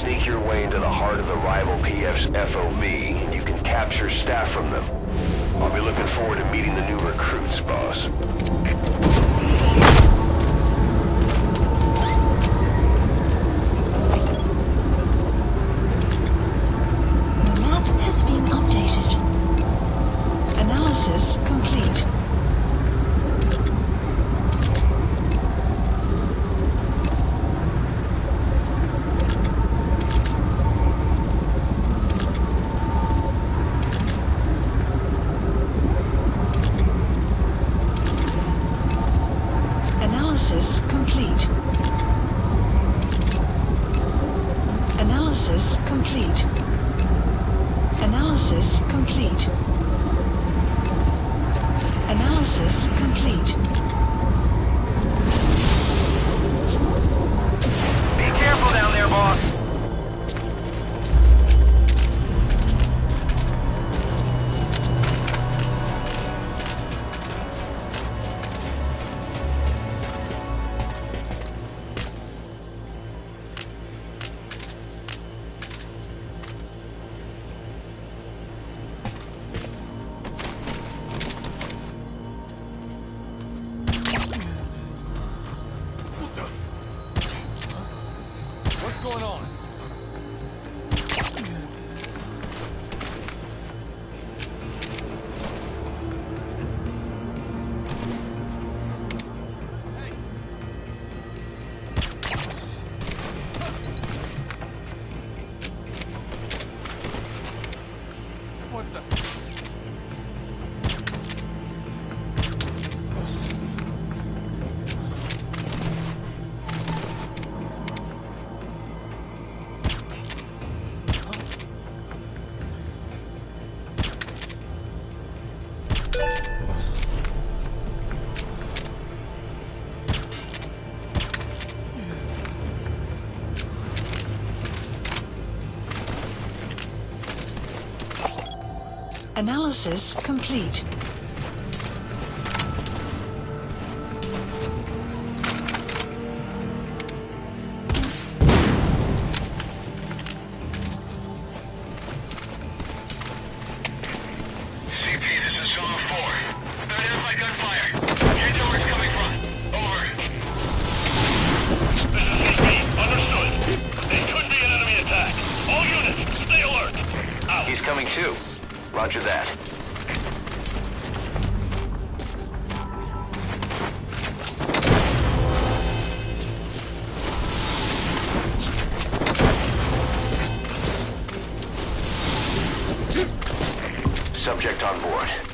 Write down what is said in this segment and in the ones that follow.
sneak your way into the heart of the rival PF's FOB, and you can capture staff from them. I'll be looking forward to meeting the new recruits, boss. Analysis complete. On board.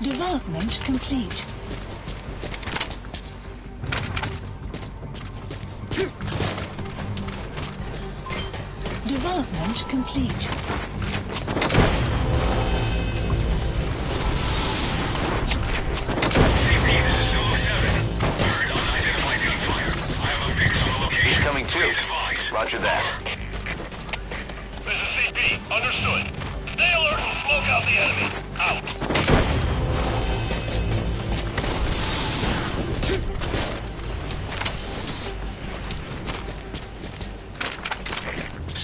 Development complete. Development complete. CP, this is Zone 7. Heard unidentified gunfire. I have a fix on the location. He's coming too. Roger that. This is CP. Understood. Stay alert and smoke out the enemy.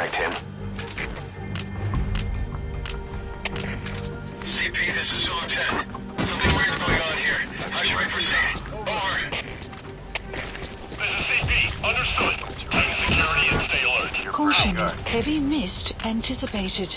You extract him? CP, this is Zone 10. Something weird's going on here. How you represent. Over. This is CP. Understood. Tighten security and stay alert. Caution, heavy mist anticipated.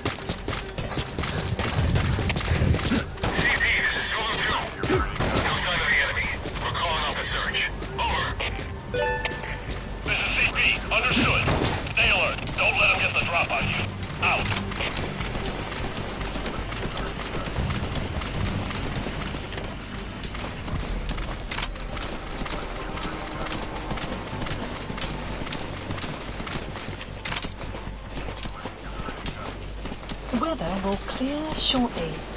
job on you. Out. The weather will clear shortly.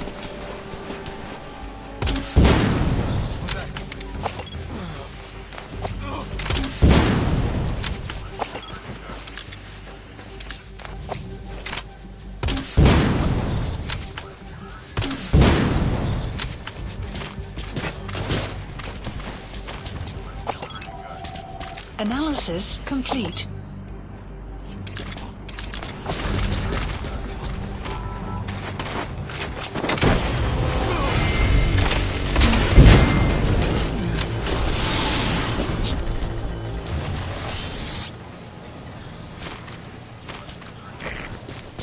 Analysis complete.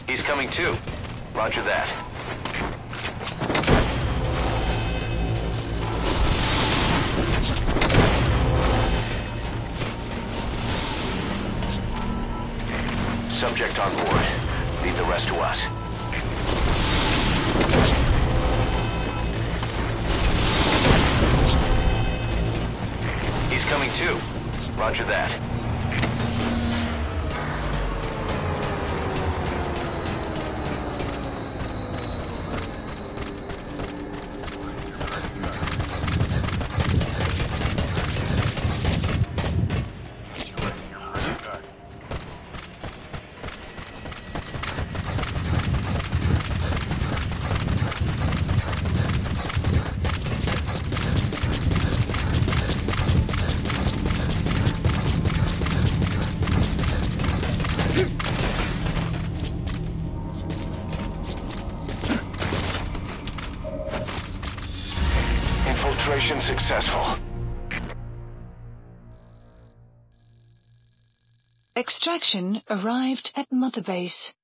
He's coming too. Roger that. Subject on board. Leave the rest to us. He's coming too. Roger that. Infiltration successful. Extraction arrived at Mother Base.